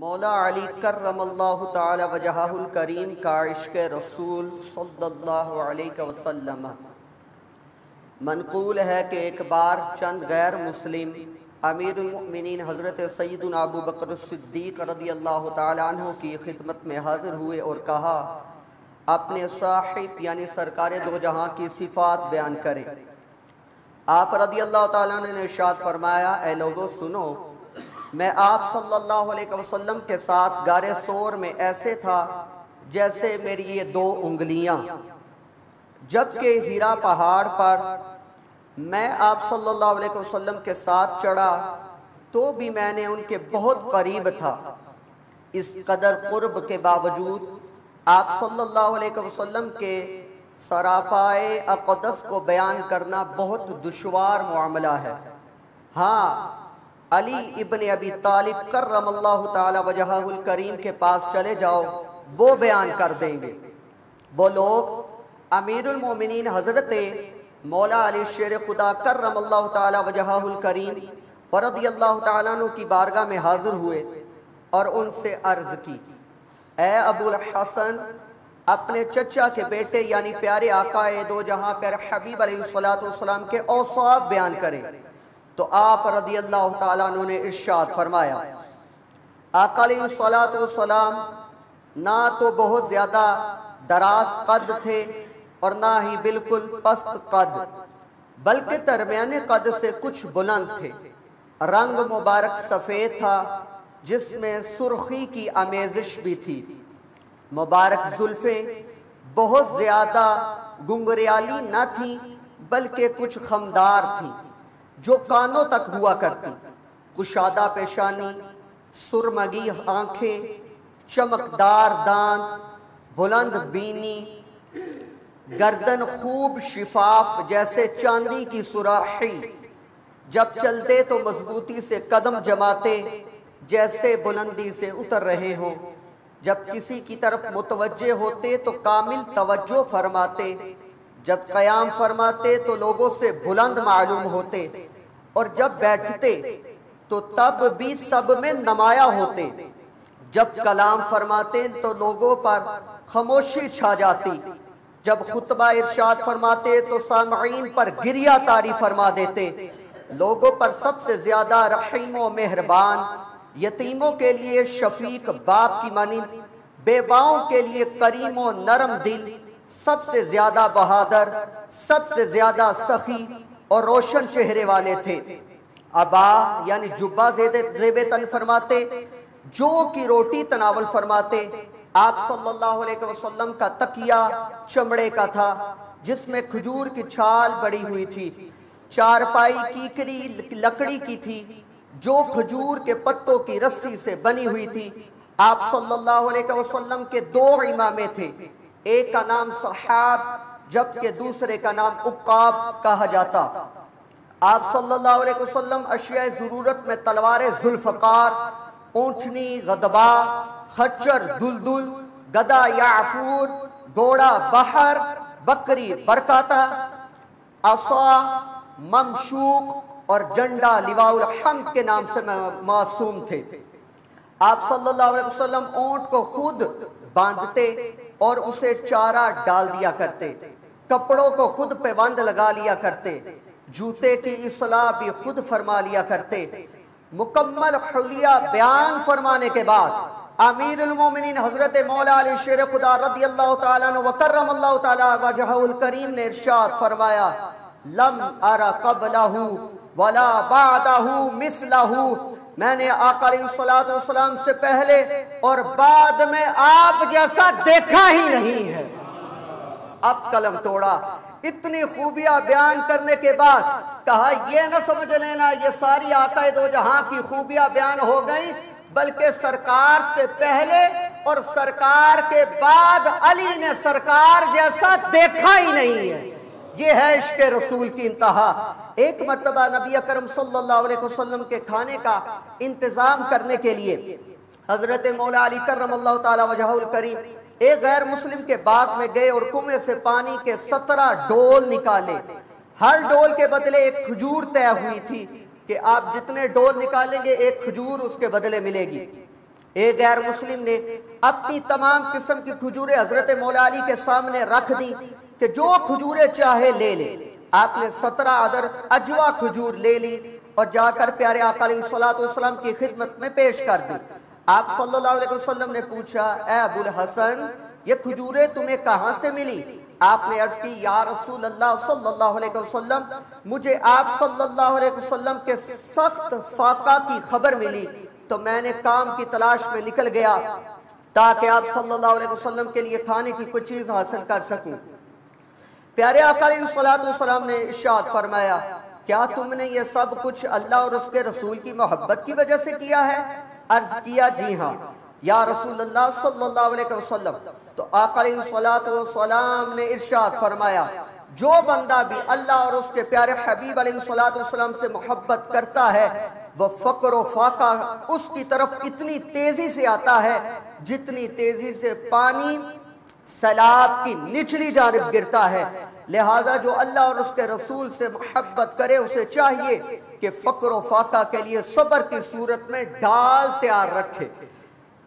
مولا علی کرم اللہ تعالی وجہہ الکریم کا عشق رسول صلی اللہ علیہ وسلم۔ منقول ہے کہ ایک بار چند غیر مسلم امیر المؤمنین حضرت سیدنا ابو بکر الصدیق رضی اللہ تعالیٰ عنہ کی خدمت میں حاضر ہوئے اور کہا، اپنے صاحب یعنی سرکار دو جہاں کی صفات بیان کریں۔ آپ رضی اللہ تعالیٰ عنہ نے ارشاد فرمایا، اے لوگوں سنو میں آپ صلی اللہ علیہ وسلم کے ساتھ گارے سور میں ایسے تھا جیسے میری یہ دو انگلیاں۔ جبکہ ہیرا پہاڑ پر میں آپ صلی اللہ علیہ وسلم کے ساتھ چڑھا تو بھی میں نے ان کے بہت قریب تھا۔ اس قدر قرب کے باوجود آپ صلی اللہ علیہ وسلم کے سراپائے اقدس کو بیان کرنا بہت دشوار معاملہ ہے۔ ہاں علی ابن ابی طالب کرم اللہ تعالی وجہ الکریم کے پاس چلے جاؤ، وہ بیان کر دیں گے۔ وہ لوگ امیر المومنین حضرت مولا علی شیر خدا کرم اللہ تعالی وجہ الکریم ورضی اللہ تعالیٰ عنہ کی بارگاہ میں حاضر ہوئے اور ان سے عرض کی، اے ابو الحسن، اپنے چچا کے بیٹے یعنی پیارے آقا دو جہاں پر حبیب علیہ السلام کے اوصاف بیان کریں۔ تو آپ رضی اللہ تعالیٰ عنہ نے ارشاد فرمایا، آقا علیہ السلام نہ تو بہت زیادہ دراز قد تھے اور نہ ہی بالکل پست قد، بلکہ درمیان قد سے کچھ بلند تھے۔ رنگ مبارک سفید تھا، جس میں سرخی کی امیزش بھی تھی۔ مبارک ظلفیں بہت زیادہ گنگریالی نہ تھیں، بلکہ کچھ خمدار تھیں۔ جو کانوں تک ہوا کرتی۔ کشادہ پیشانی، سرمگی آنکھیں، چمکدار دان بلند بینی، گردن خوب شفاف جیسے چاندی کی سراحی جب چلتے تو مضبوطی سے قدم جماتے، جیسے بلندی سے اتر رہے ہوں۔ جب کسی کی طرف متوجہ ہوتے تو کامل توجہ فرماتے۔ جب قیام فرماتے تو لوگوں سے بلند معلوم ہوتے۔ اور جب بیٹھتے تو تب بھی سب میں نمایاں ہوتے۔ جب کلام فرماتے تو لوگوں پر خاموشی چھا جاتی۔ جب خطبہ ارشاد فرماتے تو سامعین پر گریا تاری فرما دیتے۔ لوگوں پر سب سے زیادہ رحیم و مہربان، یتیموں کے لیے شفیق باپ کی مانی، بیواؤں کے لیے کریم و نرم دل، سب سے زیادہ بہادر، سب سے زیادہ سخی اور روشن چہرے والے تھے۔ ابا یعنی جبہ زیب تن فرماتے، جو کی روٹی تناول فرماتے، آپ صلی اللہ علیہ وسلم کا تقیہ چمڑے کا تھا، جس میں کھجور کی چھال بڑی ہوئی تھی۔ چارپائی کیکری لکڑی کی تھی، جو کھجور کے پتوں کی رسی سے بنی ہوئی تھی۔ آپ صلی اللہ علیہ وسلم کے دو امامے تھے، ایک کا نام صحاب جبکہ دوسرے کا نام اقاب کہا جاتا۔ آپ صلی اللہ علیہ وسلم اشیاء ضرورت میں تلوار ذوالفقار، اونٹنی غدبا خچر، دلدل، گدا یعفور گوڑا بحر، بکری برکاتا، عصا، ممشوق اور جنڈا لواء الحمد کے نام سے معصوم تھے۔ آپ صلی اللہ علیہ وسلم اونٹ کو خود باندھتے اور اسے چارہ ڈال دیا کرتے۔ کپڑوں کو خود پہ بند لگا لیا کرتے، جوتے کی اصلاح بھی خود فرما لیا کرتے۔ مکمل حلیہ بیان فرمانے کے بعد امیر المومنین حضرت مولا علی شیر خدا رضی اللہ تعالیٰ عنہ وکرم اللہ تعالیٰ وجہ الکریم نے ارشاد فرمایا، لم ارى قبلہ ولا بعدہ مثلہ۔ میں نے آقا علیہ السلام سے پہلے اور بعد میں آپ جیسا دیکھا ہی نہیں ہے۔ اب قلم توڑا۔ اتنی خوبیاں بیان کرنے کے بعد کہا، یہ نہ سمجھ لینا، یہ ساری آقا دو جہاں کی خوبیاں بیان ہو گئیں، بلکہ سرکار سے پہلے اور سرکار کے بعد علی نے سرکار جیسا دیکھا ہی نہیں ہے۔ یہ ہے عشق رسول کی انتہا۔ ایک مرتبہ نبی اکرم صلی اللہ علیہ وسلم کے کھانے کا انتظام کرنے کے لیے حضرت مولا علی کرم اللہ تعالی وجہ الکریم ایک غیر مسلم کے باغ میں گئے اور کنویں سے پانی کے سترہ ڈول نکالے۔ ہر ڈول کے بدلے ایک کھجور طے ہوئی تھی کہ آپ جتنے ڈول نکالیں گے، ایک کھجور اس کے بدلے ملے گی۔ ایک غیر مسلم نے اپنی تمام قسم کی کھجورے حضرت مولا علی کے سامنے رکھ دی کہ جو کھجورے چاہے لے لے۔ آپ نے سترہ ادر اجوا کھجور لے لی اور جا کر پیارے آقا علیہ السلام کی خدمت میں پیش کر دی۔ آپ صلی اللہ علیہ وسلم نے پوچھا، اے ابو الحسن، یہ کھجورے تمہیں کہاں سے ملی؟ آپ نے عرض کی، یا رسول اللہ صلی اللہ علیہ وسلم، مجھے آپ صلی اللہ علیہ وسلم کے سخت فاقہ کی خبر ملی تو میں نے کام کی تلاش میں نکل گیا تاکہ آپ صلی اللہ علیہ وسلم کے لیے کھانے کی کچھ چیز حاصل کر سکوں. پیارے آقا علیہ السلام نے اشارت فرمایا، کیا تم نے یہ سب کچھ اللہ اور اس کے رسول کی محبت کی وجہ سے کیا ہے؟ عرض کیا جی ہاں۔ یا رسول اللہ صلی اللہ علیہ وسلم، تو آقا علیہ السلام نے ارشاد فرمایا، جو بندہ بھی اللہ اور اس کے پیارے حبیب علیہ السلام سے محبت کرتا ہے، وہ فقر و فاقہ اس کی طرف اتنی تیزی سے آتا ہے، جتنی تیزی سے پانی سیلاب کی نچلی جانب گرتا ہے۔ لہذا جو اللہ اور اس کے رسول سے محبت کرے، اسے چاہیے کہ فقر و فاقہ کے لیے صبر کی صورت میں ڈال تیار رکھے۔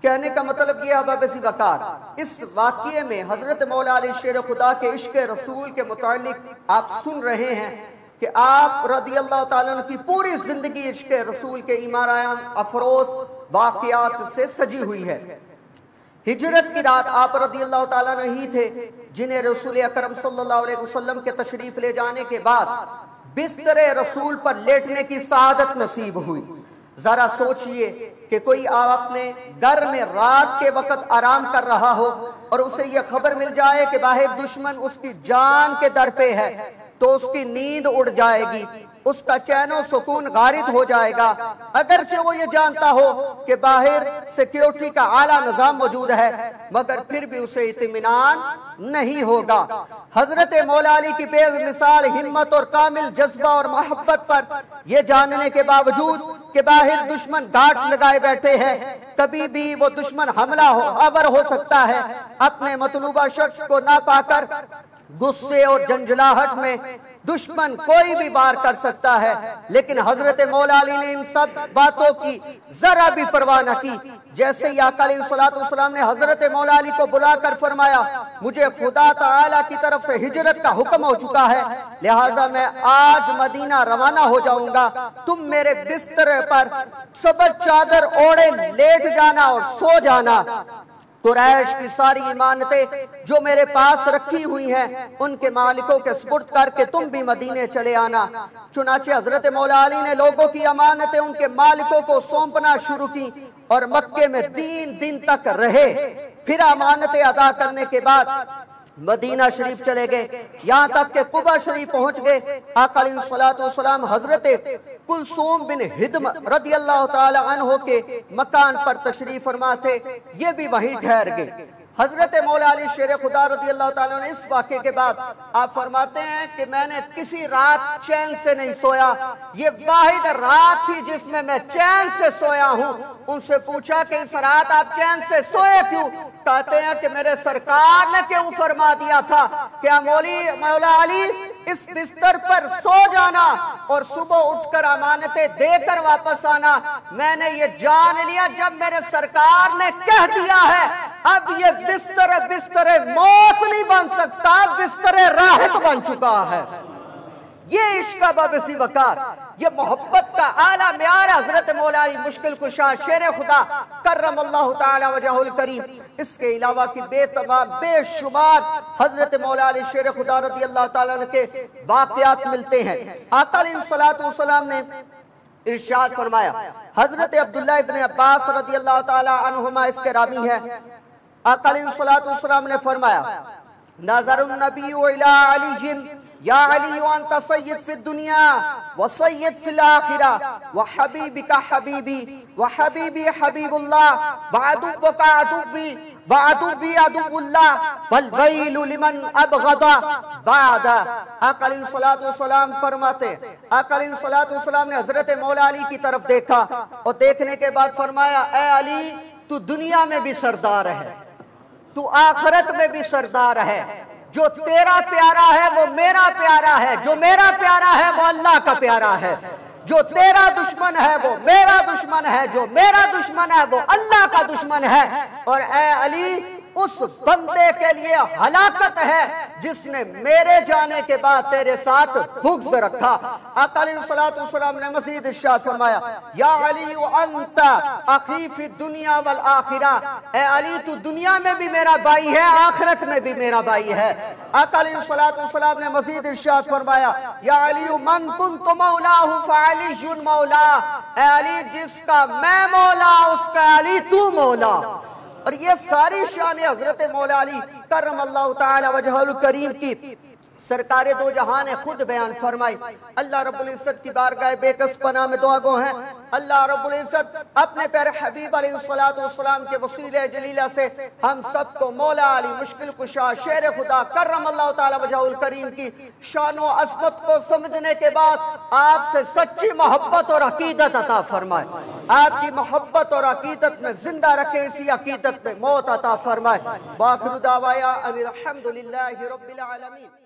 کہنے کا مطلب یہ حباب سی وقار اس واقعے میں حضرت مولا علی شیر خدا کے عشق رسول کے متعلق آپ سن رہے ہیں کہ آپ رضی اللہ تعالیٰ کی پوری زندگی عشق رسول کے ایمان افروز واقعات سے سجی ہوئی ہے۔ ہجرت کی رات آپ رضی اللہ تعالیٰ ہی تھے، جنہیں رسول اکرم صلی اللہ علیہ وسلم کے تشریف لے جانے کے بعد بستر رسول پر لیٹنے کی سعادت نصیب ہوئی۔ ذرا سوچئے کہ کوئی آپ اپنے گھر میں رات کے وقت آرام کر رہا ہو اور اسے یہ خبر مل جائے کہ باہر دشمن اس کی جان کے در پہ ہے۔ تو اس کی نیند اڑ جائے گی، اس کا چین و سکون غارد ہو جائے گا۔ اگرچہ وہ یہ جانتا ہو کہ باہر سیکیورٹی کا اعلیٰ نظام موجود ہے، مگر پھر بھی اسے اطمینان نہیں ہوگا۔ حضرت مولا علی کی بے مثال ہمت اور کامل جذبہ اور محبت پر یہ جاننے کے باوجود کہ باہر دشمن گھاٹ لگائے بیٹھے ہیں، کبھی بھی وہ دشمن حملہ ہو ہو سکتا ہے۔ اپنے مطلوبہ شخص کو نہ پا کر غصے اور جنجلاہٹ میں دشمن کوئی بھی بار کر سکتا ہے۔ لیکن حضرت مولا علی نے ان سب باتوں کی ذرا بھی پرواہ نہ کی۔ جیسے ہی آقا علیہ السلام نے حضرت مولا علی کو بلا کر فرمایا، مجھے خدا تعالی کی طرف سے ہجرت کا حکم ہو چکا ہے، لہٰذا میں آج مدینہ روانہ ہو جاؤں گا۔ تم میرے بستر پر سبت چادر اوڑے لیٹ جانا اور سو جانا۔ قریش کی ساری امانتیں جو میرے پاس رکھی ہوئی ہیں، ان کے مالکوں کے سپرد کر کے تم بھی مدینے چلے آنا۔ چنانچہ حضرت مولا علی نے لوگوں کی امانتیں ان کے مالکوں کو سونپنا شروع کی اور مکے میں تین دن تک رہے۔ پھر امانتیں ادا کرنے کے بعد مدینہ شریف چلے گئے۔ یہاں تک کہ قبہ شریف پہنچ گئے۔ آقا علیہ السلام حضرت کلسوم بن ہدم رضی اللہ تعالی عنہ کے مکان پر تشریف فرما تھے۔ یہ بھی وہیں ٹھہر گئے۔ حضرت مولا علی شیر خدا رضی اللہ تعالیٰ نے اس واقعے کے بعد آپ فرماتے ہیں کہ میں نے کسی رات چین سے نہیں سویا۔ یہ واحد رات تھی جس میں میں چین سے سویا ہوں۔ ان سے پوچھا کہ اس رات آپ چین سے سوئے کیوں؟ کہتے ہیں کہ میرے سرکار نے کیوں فرما دیا تھا کیا مولی، مولا علی، اس بستر پر سو جانا اور صبح اٹھ کر امانتیں دے کر واپس آنا۔ میں نے یہ جان لیا جب میرے سرکار نے کہہ دیا ہے۔ اب یہ بستر بستر موت نہیں بن سکتا، بستر راحت بن چکا ہے۔ یہ عشق بابسی وقار، یہ محبت کا اعلیٰ معیار حضرت مولائی مشکل کشا شیر خدا، کرم اللہ تعالی وجہ الکریم۔ اس کے علاوہ کی بے تمام، بے شمار حضرت مولائی شیر خدا رضی اللہ تعالیٰ کے واقعات ملتے ہیں۔ آقا علیہ السلام نے ارشاد فرمایا، حضرت عبداللہ ابن عباس رضی اللہ تعالیٰ عنہما اس کے رامی ہے آقا علیہ السلام نے فرمایا، نظر النبی الى علی جن یا علی وانت سید فی الدنیا وسید فی الاخرہ وحبیبک حبیبی وحبیبی حبیب اللہ وعدوبک عدوبی وعدوبی عدوب اللہ والویل لمن ابغضا بعد آقا علیہ السلام فرماتے آقا علیہ السلام نے حضرت مولا علی کی طرف دیکھا اور دیکھنے کے بعد فرمایا، اے علی، تو دنیا میں بھی سردار ہے. تو آخرت میں بھی سردار ہے۔ جو تیرا پیارا ہے، وہ میرا پیارا ہے۔ جو میرا پیارا ہے، وہ اللہ کا پیارا ہے۔ جو تیرا دشمن ہے، وہ میرا دشمن ہے۔ جو میرا دشمن ہے، وہ اللہ کا دشمن ہے۔ اور اے علی اس بندے کے لیے ہلاکت ہے جس نے میرے جانے کے بعد تیرے ساتھ بغض رکھا۔ آقا علیہ السلام نے مزید ارشاد فرمایا، یا علی، انت اخی فی الدنیا والآخرہ۔ اے علی، تو دنیا میں بھی میرا بائی ہے، آخرت میں بھی میرا بائی ہے۔ آقا علیہ السلام نے مزید ارشاد فرمایا، یا علی، من کنت مولاہ فعلی مولا اے علی، جس کا میں مولا اس کا علی تو مولا اور یہ ساری شان حضرت مولا علی کرم اللہ تعالی وجہ الکریم کی سرکار دو جہاں نے خود بیان فرمائی۔ اللہ رب العزت کی بارگاہ بے کس پناہ میں دعا گو ہیں۔ اللہ رب العزت اپنے پیر حبیب علیہ السلام کے وسیلہ جلیلہ سے ہم سب کو مولا علی مشکل کشا شیر خدا کرم اللہ تعالی وجہ الکریم کی شان و عظمت کو سمجھنے کے بعد آپ سے سچی محبت اور عقیدت عطا فرمائے۔ آپ کی محبت اور عقیدت میں زندہ رکھے اسی عقیدت میں موت عطا فرمائے۔ باخر دعوایا ان الحمدللہ رب العالمین۔